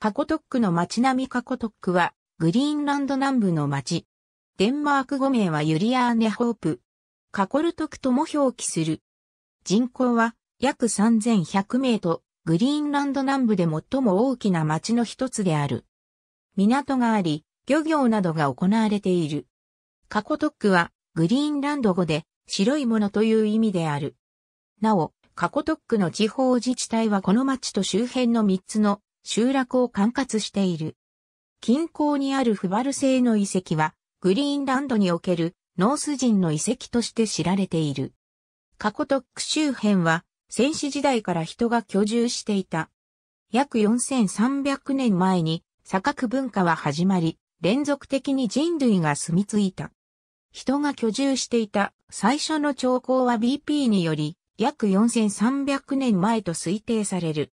カコトックの町並みカコトックは、グリーンランド南部の町。デンマーク語名はユリアーネ・ホープ。カコルトクとも表記する。人口は約3100名と、グリーンランド南部で最も大きな町の一つである。港があり、漁業などが行われている。カコトックは、グリーンランド語で、白いものという意味である。なお、カコトックの地方自治体はこの町と周辺の3つの集落を管轄している。近郊にあるフバル製の遺跡は、グリーンランドにおけるノース人の遺跡として知られている。カコトック周辺は、戦死時代から人が居住していた。約4300年前に、砂漠文化は始まり、連続的に人類が住み着いた。人が居住していた最初の兆候は BP により、約4300年前と推定される。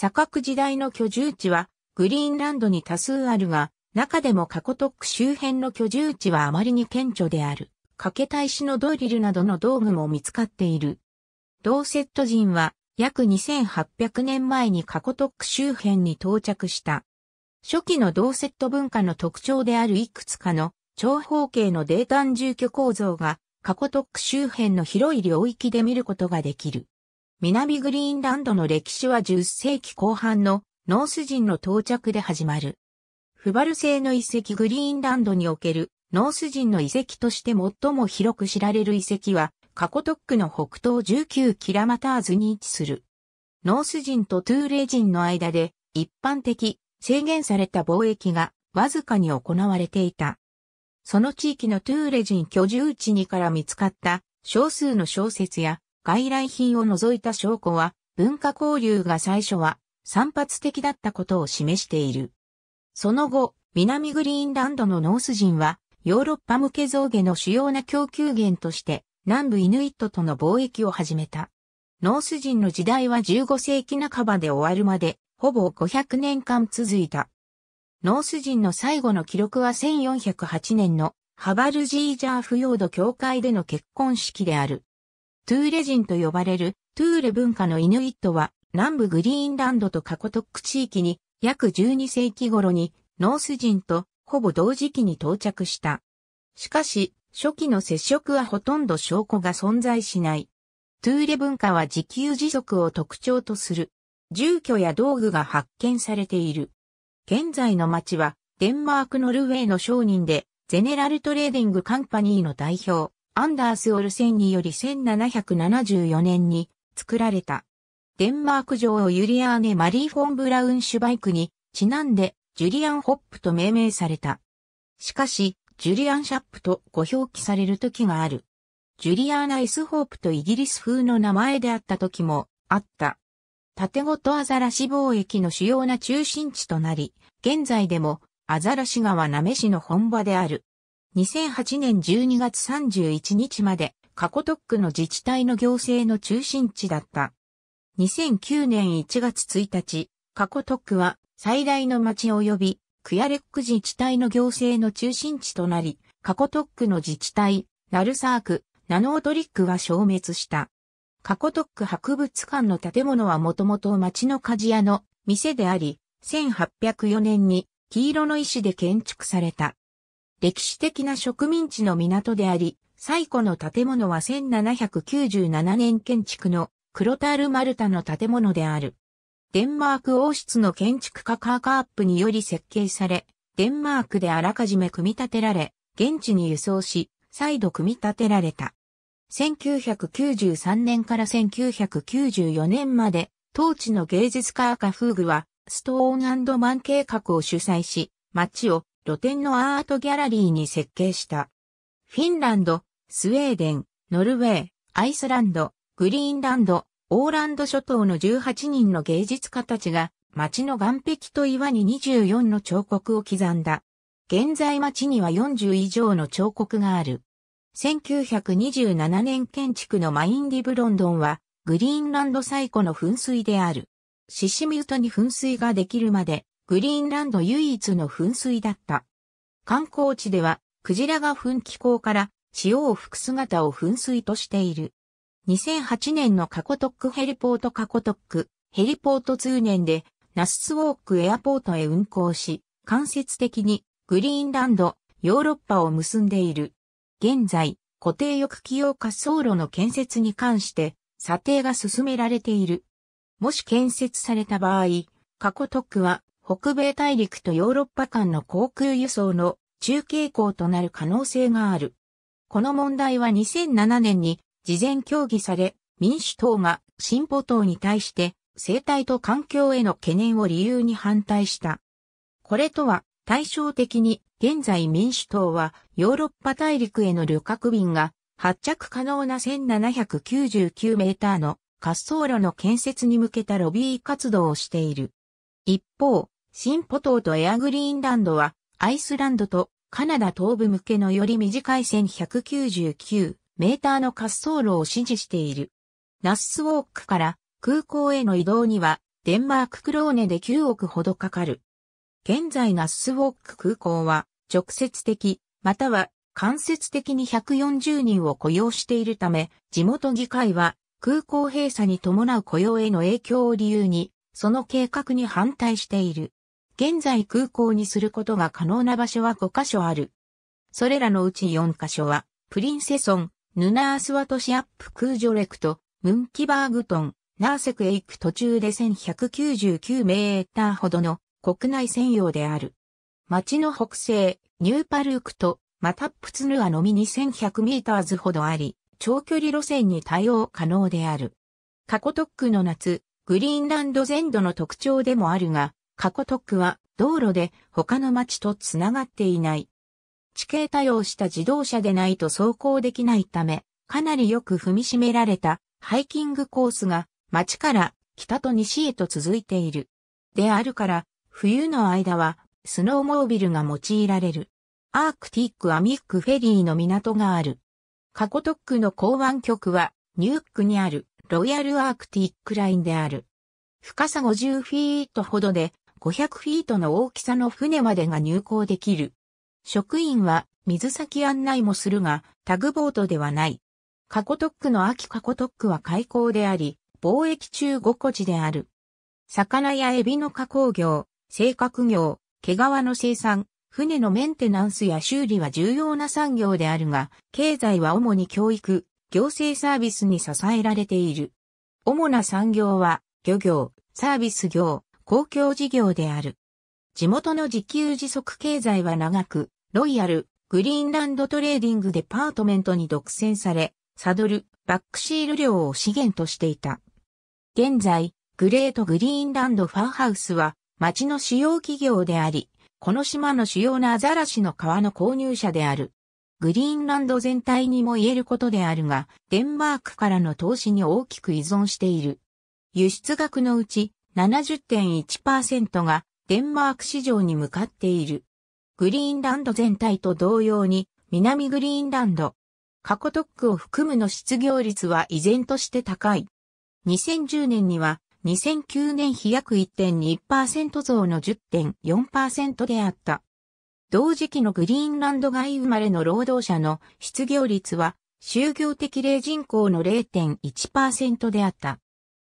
砂漠時代の居住地はグリーンランドに多数あるが、中でもカコトック周辺の居住地はあまりに顕著である。掛けた石のドリルなどの道具も見つかっている。ドーセット人は約2800年前にカコトック周辺に到着した。初期のドーセット文化の特徴であるいくつかの長方形の泥炭住居構造がカコトック周辺の広い領域で見ることができる。南グリーンランドの歴史は10世紀後半のノース人の到着で始まる。フバルセーの遺跡グリーンランドにおけるノース人の遺跡として最も広く知られる遺跡はカコトックの北東19 kilometers に位置する。ノース人とトゥーレ人の間で一般的、制限された貿易がわずかに行われていた。その地域のトゥーレ人居住地にから見つかった少数の小説や外来品を除いた証拠は、文化交流が最初は散発的だったことを示している。その後、南グリーンランドのノース人は、ヨーロッパ向け象牙の主要な供給源として、南部イヌイットとの貿易を始めた。ノース人の時代は15世紀半ばで終わるまで、ほぼ500年間続いた。ノース人の最後の記録は1408年のハバルジージャーフヨード教会での結婚式である。トゥーレ人と呼ばれるトゥーレ文化のイヌイットは南部グリーンランドとカコトック地域に約12世紀頃にノース人とほぼ同時期に到着した。しかし、初期の接触はほとんど証拠が存在しない。トゥーレ文化は自給自足を特徴とする。住居や道具が発見されている。現在の町はデンマークノルウェーの商人で General Trading Company の代表、アンダース・オルセンにより1774年に作られた。デンマーク女王ユリアーネ・マリー・フォン・ブラウンシュバイクにちなんでジュリアン・ホップと命名された。しかし、ジュリアン・シャップとご表記される時がある。ジュリアーナ・エス・ホープとイギリス風の名前であった時もあった。縦ごとアザラシ貿易の主要な中心地となり、現在でもアザラシ川なめ市の本場である。2008年12月31日まで、カコトックの自治体の行政の中心地だった。2009年1月1日、カコトックは最大の町及び、クヤレック自治体の行政の中心地となり、カコトックの自治体、ナルサーク、ナノートリックは消滅した。カコトック博物館の建物はもともと町の鍛冶屋の店であり、1804年に黄色の石で建築された。歴史的な植民地の港であり、最古の建物は1797年建築のクロタール・マルタの建物である。デンマーク王室の建築家カーカーアップにより設計され、デンマークであらかじめ組み立てられ、現地に輸送し、再度組み立てられた。1993年から1994年まで、当地の芸術家アカフーグは、ストーンマン計画を主催し、街を露天のアートギャラリーに設計した。フィンランド、スウェーデン、ノルウェー、アイスランド、グリーンランド、オーランド諸島の18人の芸術家たちが街の岩壁と岩に24の彫刻を刻んだ。現在街には40以上の彫刻がある。1927年建築のマインディブロンドンはグリーンランド最古の噴水である。シシミュートに噴水ができるまでグリーンランド唯一の噴水だった。観光地では、クジラが噴気口から潮を吹く姿を噴水としている。2008年のカコトックヘリポートカコトック、ヘリポート通年で、ナススウォークエアポートへ運航し、間接的にグリーンランド、ヨーロッパを結んでいる。現在、固定翼機用滑走路の建設に関して、査定が進められている。もし建設された場合、過去特区は北米大陸とヨーロッパ間の航空輸送の中継港となる可能性がある。この問題は2007年に事前協議され、民主党が進歩党に対して生態と環境への懸念を理由に反対した。これとは対照的に現在民主党はヨーロッパ大陸への旅客便が発着可能な1799メーターの滑走路の建設に向けたロビー活動をしている。一方、新ポ島とエアグリーンランドはアイスランドとカナダ東部向けのより短い1199メーターの滑走路を支持している。ナッスウォークから空港への移動にはデンマーククローネで9億ほどかかる。現在ナッスウォーク空港は直接的または間接的に140人を雇用しているため地元議会は空港閉鎖に伴う雇用への影響を理由にその計画に反対している。現在空港にすることが可能な場所は5カ所ある。それらのうち4カ所は、プリンセソン、ヌナースワトシアップ空ジョレクト、ムンキバーグトン、ナーセクへ行く途中で1199メーターほどの国内専用である。町の北西、ニューパルークとマタップツヌアのみ2100メーターズほどあり、長距離路線に対応可能である。過去特区の夏、グリーンランド全土の特徴でもあるが、過去特区は道路で他の町とつながっていない。地形多用した自動車でないと走行できないため、かなりよく踏みしめられたハイキングコースが町から北と西へと続いている。であるから、冬の間はスノーモービルが用いられる。アークティックアミックフェリーの港がある。過去特区の港湾局はニューックにあるロイヤルアークティックラインである。深さ50フィートほどで500フィートの大きさの船までが入港できる。職員は水先案内もするが、タグボートではない。カコトックの秋カコトックは開港であり、貿易中5個地である。魚やエビの加工業、製革業、毛皮の生産、船のメンテナンスや修理は重要な産業であるが、経済は主に教育、行政サービスに支えられている。主な産業は、漁業、サービス業、公共事業である。地元の自給自足経済は長く、 Royal Greenland Trading Department に独占され、 saddleback seal 漁を資源としていた。現在、 Great Greenland Furhouse は、町の主要企業であり、この島の主要なアザラシの皮の購入者である。グリーンランド全体にも言えることであるが、デンマークからの投資に大きく依存している。輸出額のうち、70.1%がデンマーク市場に向かっている。グリーンランド全体と同様に南グリーンランド、カコトックを含むの失業率は依然として高い。2010年には2009年比約1.2%増の10.4%であった。同時期のグリーンランド外生まれの労働者の失業率は就業適齢人口の0.1%であった。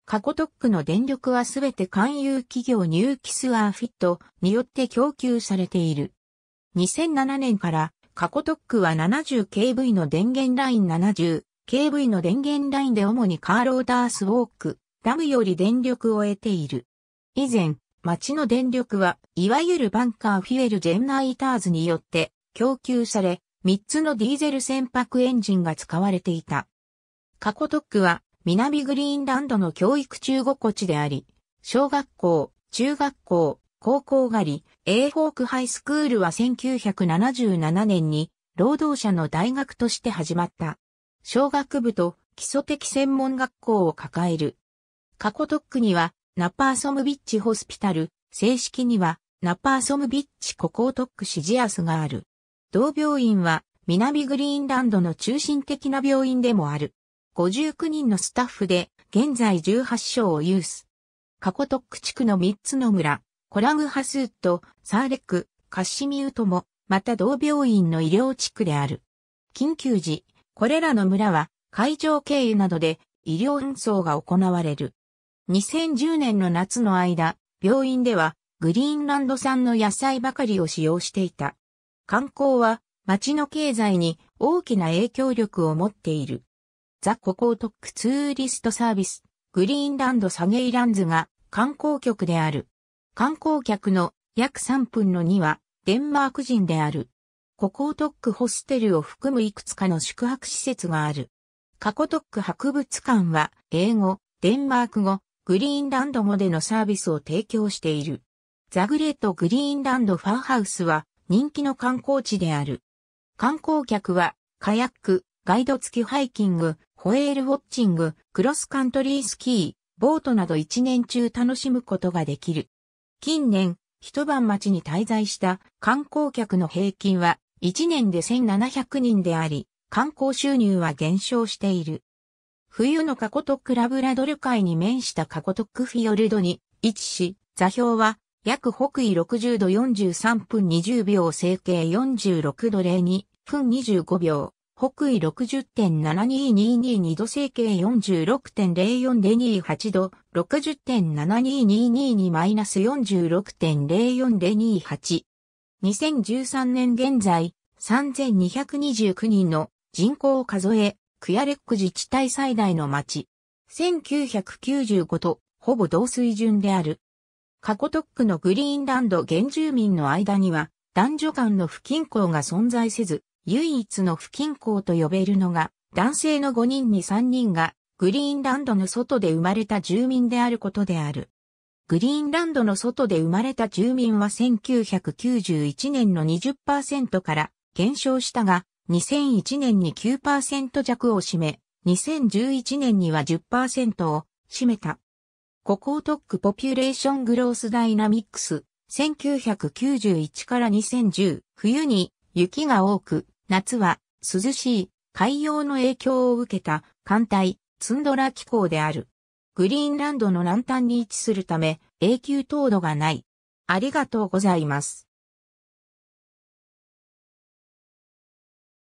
カコトックの電力はすべて勧誘企業ニューキスアーフィットによって供給されている。2007年からカコトックは 70kV の電源ライン 70kV の電源ラインで主にカーローダースウォーク、ダムより電力を得ている。以前、町の電力はいわゆるバンカーフィエルジェンナイターズによって供給され、3つのディーゼル船舶エンジンが使われていた。カコトックは南グリーンランドの教育中5個地であり、小学校、中学校、高校狩り、エーホークハイスクールは1977年に労働者の大学として始まった。小学部と基礎的専門学校を抱える。カコトックにはナパーソムビッチホスピタル、正式にはナパーソムビッチココートックシジアスがある。同病院は南グリーンランドの中心的な病院でもある。59人のスタッフで、現在18床を有す。カコトック地区の3つの村、コラグハスート、サーレック、カッシミウトも、また同病院の医療地区である。緊急時、これらの村は、海上経由などで医療運送が行われる。2010年の夏の間、病院ではグリーンランド産の野菜ばかりを使用していた。観光は町の経済に大きな影響力を持っている。ザ・ココートックツーリストサービス、グリーンランドサゲイランズが観光局である。観光客の約3分の2はデンマーク人である。ココートックホステルを含むいくつかの宿泊施設がある。カコトック博物館は英語、デンマーク語、グリーンランド語でのサービスを提供している。ザグレートグリーンランドファーハウスは人気の観光地である。観光客はカヤック、ガイド付きハイキング、ホエールウォッチング、クロスカントリースキー、ボートなど一年中楽しむことができる。近年、一晩町に滞在した観光客の平均は1年で1700人であり、観光収入は減少している。冬のカコトックラブラドル海に面したカコトックフィヨルドに位置し、座標は約北緯60度43分20秒整形46度02分25秒。北緯60.7222度整形46.04で28度、60.7222にマイナス46.04で28。2013年現在、3229人の人口を数え、クヤレック自治体最大の町。1995とほぼ同水準である。カコトックのグリーンランド原住民の間には男女間の不均衡が存在せず、唯一の不均衡と呼べるのが、男性の5人に3人がグリーンランドの外で生まれた住民であることである。グリーンランドの外で生まれた住民は1991年の20%から減少したが、2001年に9%弱を占め、2011年には10%を占めた。ココートックポピュレーショングロースダイナミックス1991から2010冬に雪が多く夏は涼しい海洋の影響を受けた寒帯ツンドラ気候である。グリーンランドの南端に位置するため永久凍土がない。ありがとうございます。